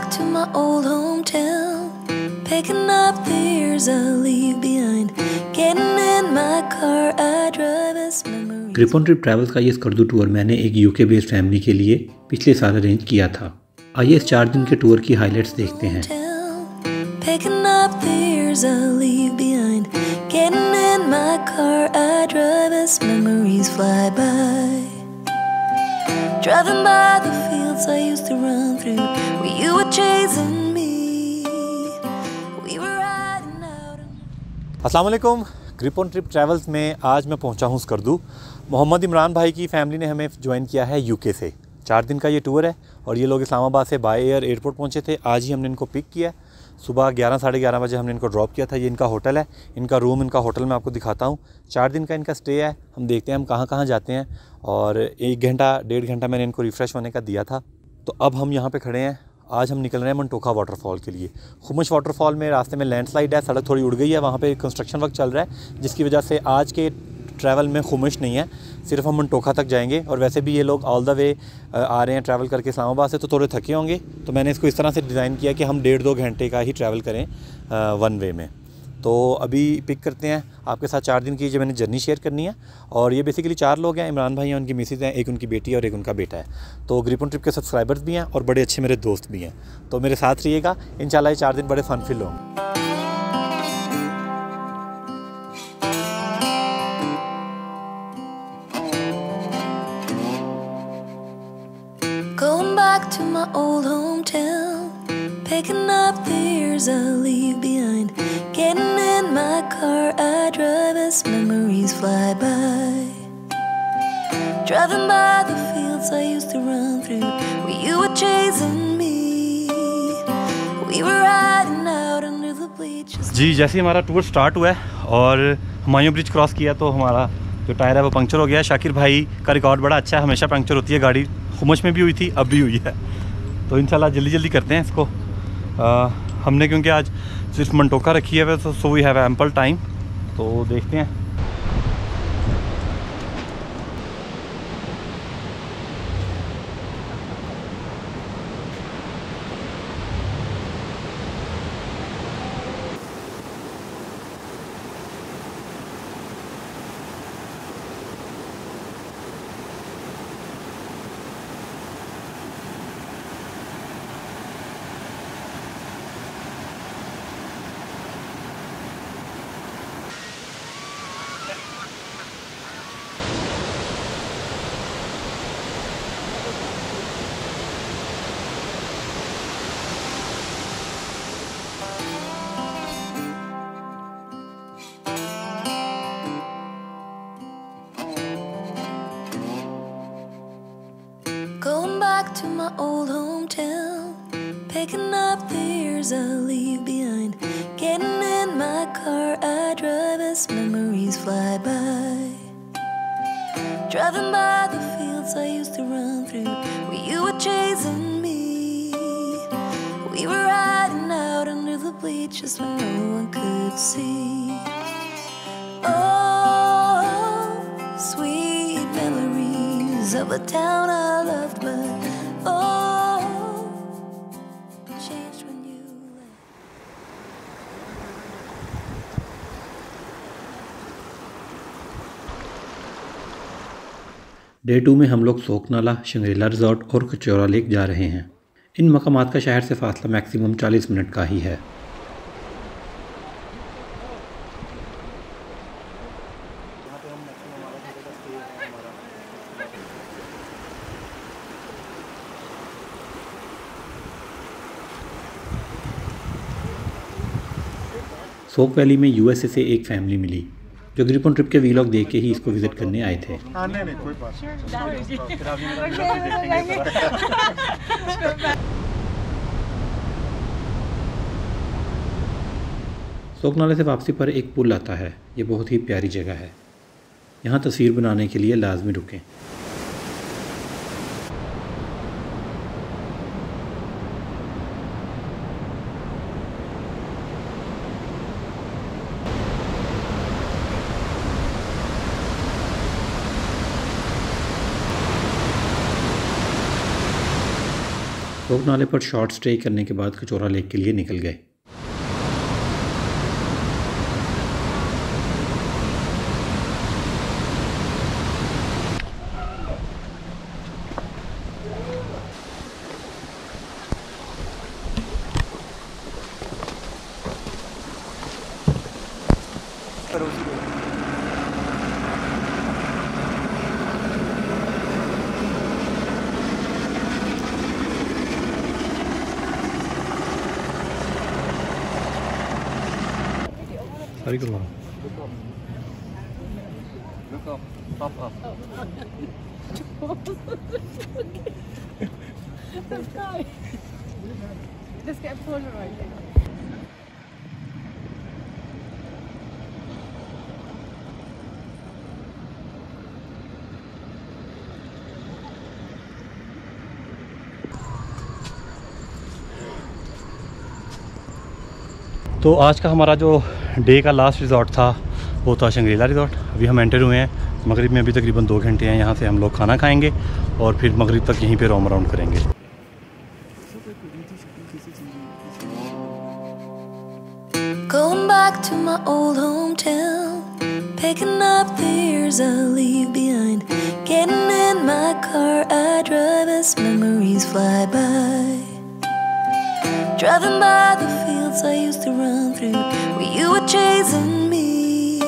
back to my old hometown, picking up the years I leave behind. Getting in my car, I drive as memories. Grip on trip travels का ये Skardu tour मैंने एक UK based family के लिए पिछले साल arrange किया था आइए इस चार दिन के टूर की हाइलाइट्स देखते हैं picking up the years I leave behind. Getting in my car, I drive as memories fly by. Driving by the fields I used to run through, on- grip on trip travels में आज मैं पहुँचा हूँ स्कर्दू। मोहम्मद इमरान भाई की family ने हमें join किया है यूके से। चार दिन का ये टूर है और ये लोग इस्लामाबाद से बाय एयर एयरपोर्ट पहुँचे थे। आज ही हमने इनको पिक किया सुबह ग्यारह, साढ़े ग्यारह बजे हमने इनको ड्रॉप किया था। ये इनका होटल है। इनका रूम इनका होटल मैं आपको दिखाता हूँ। चार दिन का इनका स्टे है। हम देखते हैं हम कहाँ कहाँ जाते हैं। और एक घंटा, डेढ़ घंटा मैंने इनको रिफ़्रेश होने का दिया था। तो अब हम यहाँ पे खड़े हैं। आज हम निकल रहे हैं मनटोखा वाटरफॉल के लिए। खुमश वाटरफॉल में रास्ते में लैंडस्लाइड है, सड़क थोड़ी उड़ गई है, वहाँ पे कंस्ट्रक्शन वर्क चल रहा है, जिसकी वजह से आज के ट्रैवल में खुमश नहीं है, सिर्फ़ हम मनटोखा तक जाएँगे। और वैसे भी ये लोग ऑल द वे आ रहे हैं ट्रैवल करके इस्लामाबाद से तो थोड़े थके होंगे। तो मैंने इसको इस तरह से डिज़ाइन किया कि हम डेढ़ दो घंटे का ही ट्रैवल करें वन वे में। तो अभी पिक करते हैं। आपके साथ चार दिन की जो मैंने जर्नी शेयर करनी है और ये बेसिकली चार लोग हैं इमरान भाई हैं उनकी मिसिज़ हैं एक उनकी बेटी है और एक उनका बेटा है। तो ग्रिपन ट्रिप के सब्सक्राइबर्स भी हैं और बड़े अच्छे मेरे दोस्त भी हैं। तो मेरे साथ रहिएगा। इंशाल्लाह ये चार दिन बड़े फन फिल होंगे। Going back to my old hometown, picking up the years I leave behind. Getting in my car, I drive as memories fly by. Driving by the fields I used to run through, where you were chasing me. We were riding out under the bleachers. जी जैसे ही हमारा tour start हुआ है और Humayun bridge cross किया तो हमारा जो टायर है वो पंक्चर हो गया शाकिर भाई का रिकॉर्ड बड़ा अच्छा है हमेशा पंक्चर होती है गाड़ी खुमश में भी हुई थी अब भी हुई है तो इंशाल्लाह जल्दी जल्दी करते हैं इसको हमने क्योंकि आज सिर्फ़ मंटोका रखी है, वैसे so we have ample time तो देखते हैं। Car, I drive as memories fly by. Driving by the fields I used to run through, where you were chasing me. We were riding out under the bleachers when no one could see. Oh, sweet memories of a town I loved, but day two में हम लोग सोकनाला, Shangrila resort और कचौरा lake जा रहे हैं। इन मकाम का शहर से फासला मैक्सिमम 40 मिनट का ही है। सोक वैली में यूएसए से एक फैमिली मिली। जो ग्रिपन ट्रिप के वीलॉग देख के ही इसको विज़िट करने आए थे। सोकनाले से वापसी पर एक पुल आता है। ये बहुत ही प्यारी जगह है। यहाँ तस्वीर बनाने के लिए लाजमी रुकें। लोग नाले पर शॉर्ट स्टे करने के बाद कचोरा लेक के लिए निकल गए। सारी करवा Look up, pop up. This guy. Just get polarizing. तो आज का हमारा जो डे का लास्ट रिज़ॉर्ट था वो था शंग्रीला रिज़ॉर्ट अभी हम एंटर हुए हैं मगरिब में अभी तकरीबन दो घंटे हैं यहाँ से हम लोग खाना खाएँगे और फिर मगरिब तक यहीं पे रोम अराउंड करेंगे Going back to my old hometown, picking up the years I leave behind. Getting in my car, I drive as memories fly by. Driving by the fields I used to run through, where you were chasing me.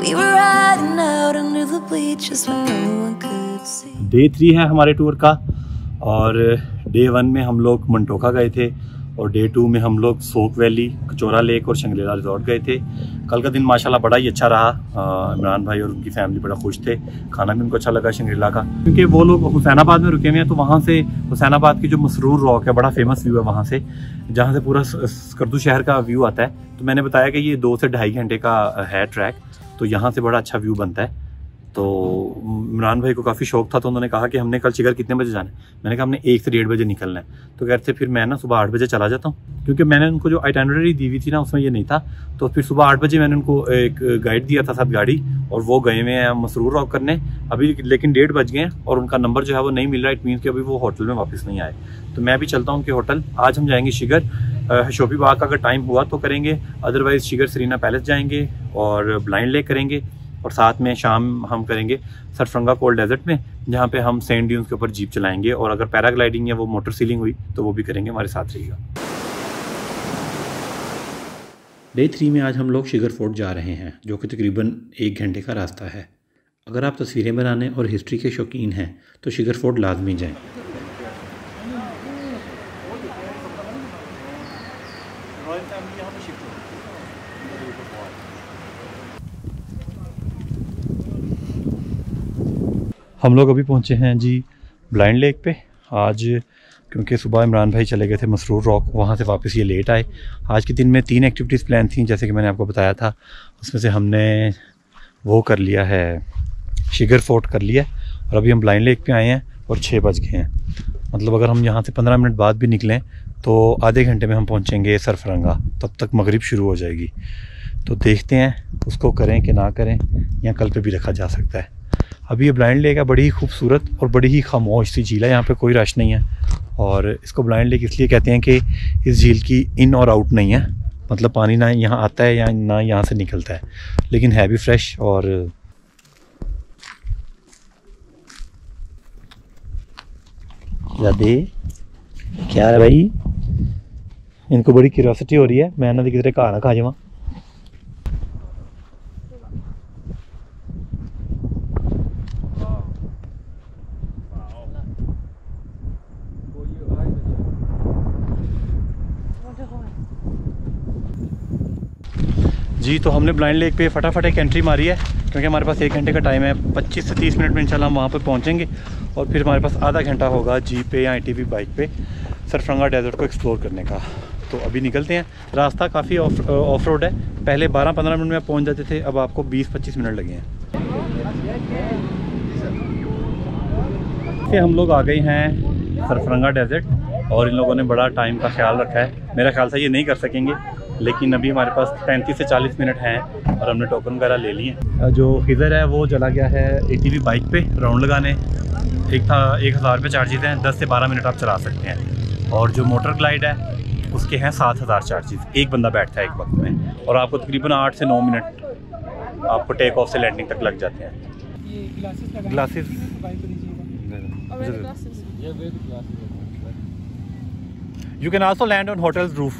We were riding out under the bleachers when no one could see. Day three है हमारे tour का और day one में हम लोग मंटोका गए थे और डे टू में हम लोग सोक वैली कचोरा लेक और शंगलेला रिजॉर्ट गए थे। कल का दिन माशाल्लाह बड़ा ही अच्छा रहा। इमरान भाई और उनकी फैमिली बड़ा खुश थे। खाना भी उनको अच्छा लगा शंगरीला का। क्योंकि वो लोग हुसैनाबाद में रुके हुए हैं तो वहाँ से हुसैनाबाद की जो मसरूर रॉक है, बड़ा फ़ेमस व्यू है वहाँ से, जहाँ से पूरा स्कर्दू शहर का व्यू आता है। तो मैंने बताया कि ये दो से ढाई घंटे का है ट्रैक तो यहाँ से बड़ा अच्छा व्यू बनता है। तो इमरान भाई को काफ़ी शौक था तो उन्होंने कहा कि हमने कल शिगर कितने बजे जाना है? मैंने कहा हमने एक से डेढ़ बजे निकलना है। तो कह रहे थे, फिर मैं ना सुबह आठ बजे चला जाता हूँ। क्योंकि मैंने उनको जो आइटेनरी दी हुई थी ना, उसमें ये नहीं था। तो फिर सुबह आठ बजे मैंने उनको एक गाइड दिया था साथ गाड़ी, और वो गए हुए हैं मसरूर रॉक करने। अभी लेकिन डेढ़ बज गए और उनका नंबर जो है वो नहीं मिल रहा। इट मीन कि अभी वो होटल में वापस नहीं आए। तो मैं भी चलता हूँ उनके होटल आज हम जाएँगे शिगर शोपी बाग का अगर टाइम हुआ तो करेंगे। अदरवाइज़ शिगर सरीना पैलेस जाएँगे, और ब्लाइंड लेक करेंगे। और साथ में शाम हम करेंगे सरफरंगा कोल्ड डेजर्ट में, जहाँ पे हम सेंड ड्यून्स के ऊपर जीप चलाएँगे और अगर पैराग्लाइडिंग या वो मोटर सीलिंग हुई तो वो भी करेंगे हमारे साथ रहिएगा। डे थ्री में आज हम लोग शिगर फोर्ट जा रहे हैं, जो कि तकरीबन एक घंटे का रास्ता है। अगर आप तस्वीरें बनाने और हिस्ट्री के शौकीन हैं तो शिगर फोर्ट लाजमी जाएँ। हम लोग अभी पहुँचे हैं जी ब्लाइंड लेक पे। आज, क्योंकि सुबह इमरान भाई चले गए थे मसरूर रॉक, वहाँ से वापस ये लेट आए। आज के दिन में तीन एक्टिविटीज़ प्लान थी, जैसे कि मैंने आपको बताया था। उसमें से हमने वो कर लिया है शिगर फोर्ट कर लिया और अभी हम ब्लाइंड लेक पे आए हैं और छः बज गए हैं। मतलब अगर हम यहाँ से पंद्रह मिनट बाद भी निकलें तो आधे घंटे में हम पहुँचेंगे सरफरंगा। तब तक मगरिब शुरू हो जाएगी। तो देखते हैं, उसको करें कि ना करें, या कल पे भी रखा जा सकता है। अभी ये ब्लाइंड लेक है, बड़ी ही खूबसूरत और बड़ी ही खामोश सी झील है, यहाँ पे कोई रश नहीं है। और इसको ब्लाइंड लेक इसलिए कहते हैं कि इस झील की इन और आउट नहीं है। मतलब पानी ना यहाँ आता है या ना यहाँ से निकलता है। लेकिन है भी फ्रेश और क्या है भाई? इनको बड़ी क्यूरोसिटी हो रही है। मैं ना किधरे घर ना खा जावा जी तो हमने ब्लाइंड लेक पे फटाफट एक एंट्री मारी है, क्योंकि हमारे पास एक घंटे का टाइम है 25 से 30 मिनट में इंशाल्लाह हम वहाँ पर पहुँचेंगे, और फिर हमारे पास आधा घंटा होगा जी पे या आई बाइक पे सरफरंगा डेजर्ट को एक्सप्लोर करने का। तो अभी निकलते हैं। रास्ता काफ़ी ऑफ़ रोड है। पहले 12-15 मिनट में पहुँच जाते थे, अब आपको 20-25 मिनट लगे हैं। हम लोग आ गए हैं सरफरंगा डेजर्ट और इन लोगों ने बड़ा टाइम का ख्याल रखा है। मेरा ख्याल से ये नहीं कर सकेंगे लेकिन अभी हमारे पास 35 से 40 मिनट हैं और हमने टोकन वगैरह ले लिए हैं। जो खिज़र है वो चला गया है ए बाइक पे राउंड लगाने। एक था एक हज़ार रुपये चार्जेज़ हैं दस से बारह मिनट आप चला सकते हैं। और जो मोटर ग्लाइड है उसके हैं सात हज़ार चार्जेस एक बंदा बैठता है एक वक्त में और आपको तकरीबन आठ से नौ मिनट आपको टेक ऑफ़ से लैंडिंग तक लग जाते हैं। Glasses you can also land on hotels roof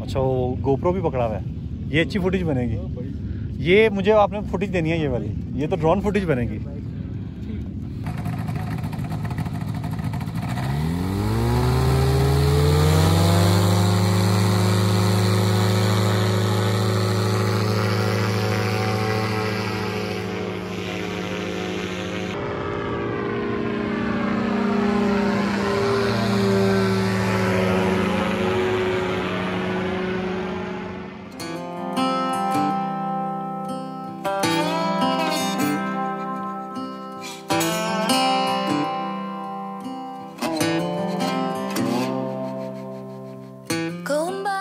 अच्छा वो गोप्रो भी पकड़ा हुआ है। ये अच्छी फुटेज बनेगी। ये मुझे आपने फुटेज देनी है ये वाली। ये तो ड्रोन फुटेज बनेगी।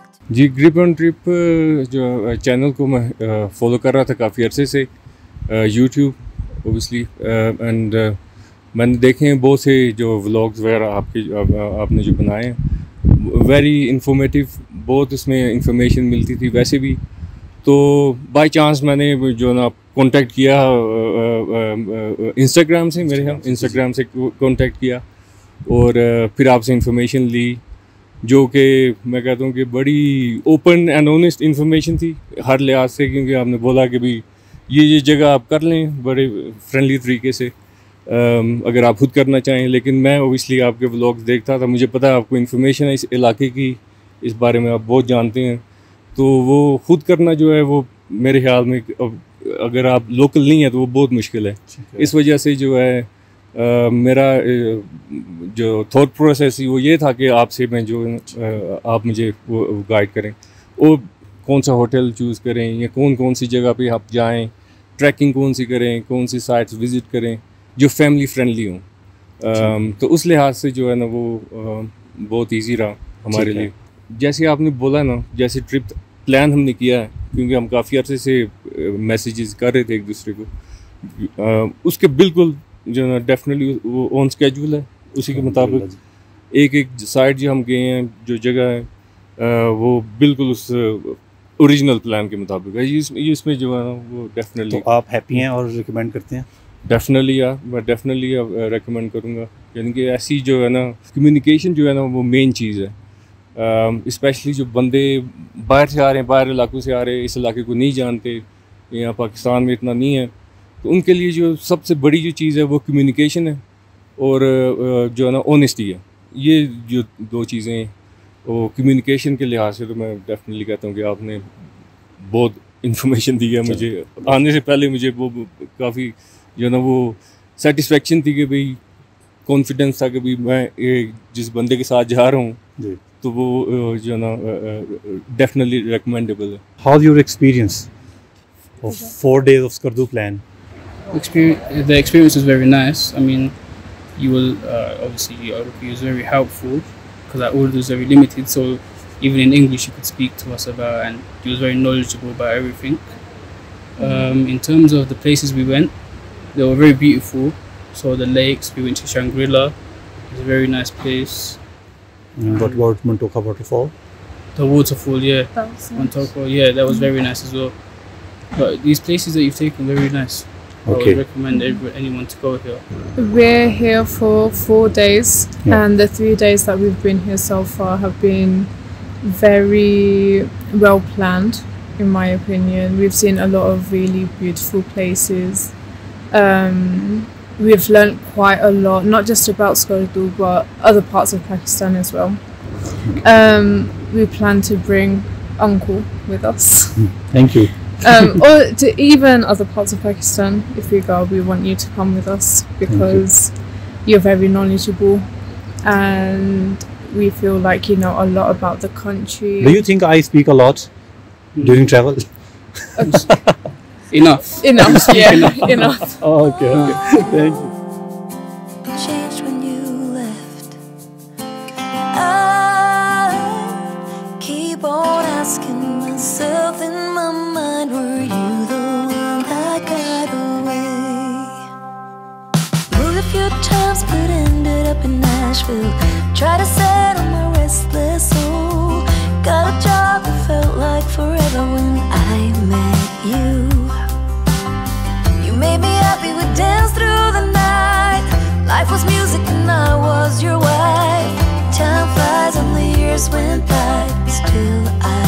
To जी ग्रिप ऑन ट्रिप जो चैनल को मैं फॉलो कर रहा था काफ़ी अरसे से यूट्यूब ओबियसली एंड मैंने देखे हैं बहुत से जो व्लॉग्स वगैरह आपके आप, आपने जो बनाए हैं वेरी इंफॉर्मेटिव बहुत उसमें इंफॉर्मेशन मिलती थी वैसे भी तो बाय चांस मैंने जो ना कांटेक्ट किया इंस्टाग्राम से मेरे यहाँ इंस्टाग्राम से कांटेक्ट किया और फिर आपसे इंफॉर्मेशन ली जो कि मैं कहता हूँ कि बड़ी ओपन एंड ऑनेस्ट इन्फॉर्मेशन थी हर लिहाज से क्योंकि आपने बोला कि भाई ये ये जगह आप कर लें बड़े फ्रेंडली तरीके से। अगर आप खुद करना चाहें लेकिन मैं ओबियसली आपके व्लॉग्स देखता था मुझे पता है आपको इन्फॉर्मेशन है इस इलाके की इस बारे में आप बहुत जानते हैं। तो वो खुद करना जो है वो मेरे ख्याल में अगर आप लोकल नहीं है तो वो बहुत मुश्किल है। इस वजह से जो है अ, मेरा जो थॉट प्रोसेस वो ये था कि आपसे मैं जो आप मुझे गाइड करें। वो कौन सा होटल चूज़ करें या कौन कौन सी जगह पे आप जाएँ ट्रैकिंग कौन सी करें कौन सी साइट्स विज़िट करें जो फैमिली फ्रेंडली हों। तो उस लिहाज से जो है ना वो बहुत इजी रहा हमारे लिए। जैसे आपने बोला ना जैसे ट्रिप प्लान हमने किया है क्योंकि हम काफ़ी अरसे से मैसेजेस कर रहे थे एक दूसरे को उसके बिल्कुल जो है ना डेफिनेटली वो ऑन स्केजूल है उसी के मुताबिक एक एक साइड जो हम गए हैं जो जगह है वो बिल्कुल उस ओरिजिनल प्लान के मुताबिक है। ये इस- ये इसमें जो है ना वो डेफिनेटली तो आप हैप्पी हैं और रिकमेंड करते हैं? डेफिनेटली यार मैं डेफिनेटली रेकमेंड करूँगा। यानी कि ऐसी जो है ना कम्युनिकेशन जो है ना वो मेन चीज़ है। स्पेशली जो बंदे बाहर से आ रहे हैं बाहर इलाकों से आ रहे हैं इस इलाके को नहीं जानते यहाँ पाकिस्तान में इतना नहीं है। तो उनके लिए जो सबसे बड़ी जो चीज़ है वो कम्युनिकेशन है और जो है ना ऑनेस्टी है। ये जो दो चीज़ें हैं वो कम्युनिकेशन के लिहाज से तो मैं डेफिनेटली कहता हूँ कि आपने बहुत इन्फॉर्मेशन दी है मुझे। आने से पहले मुझे वो काफ़ी जो है ना वो सेटिस्फेक्शन थी कि भाई कॉन्फिडेंस था कि भाई मैं ये जिस बंदे के साथ जा रहा हूँ तो वो जो है ना डेफिनेटली रिकमेंडेबल है। How your experience four days of Skardu plan? Experience, the experience was very nice. I mean, you will uh, obviously your review is very helpful because our Urdu is very limited. So even in English, you could speak to us about, and he was very knowledgeable about everything. Um, in terms of the places we went, they were very beautiful. So the lakes, we went to Shangri-La. It's a very nice place. And what about Montoka waterfall The waterfall, yeah, That was on yeah, that was very nice as well. But these places that you've taken, very nice. I Okay. would recommend anyone to go here. We're here for four days, Yeah. and the three days that we've been here so far have been very well planned, in my opinion. We've seen a lot of really beautiful places. Um, we've learnt quite a lot, not just about Skardu, but other parts of Pakistan as well. Um, we plan to bring uncle with us. thank you um, or to even other parts of Pakistan. If we go, we want you to come with us because you're very knowledgeable and we feel like you know a lot about the country. do you think I speak a lot during travel Enough. enough, yeah, enough. oh, okay okay thank you Tried to settle my restless soul. Got a job that felt like forever when I met you. You made me happy, we danced through the night. Life was music and I was your wife. Time flies and the years went by, still I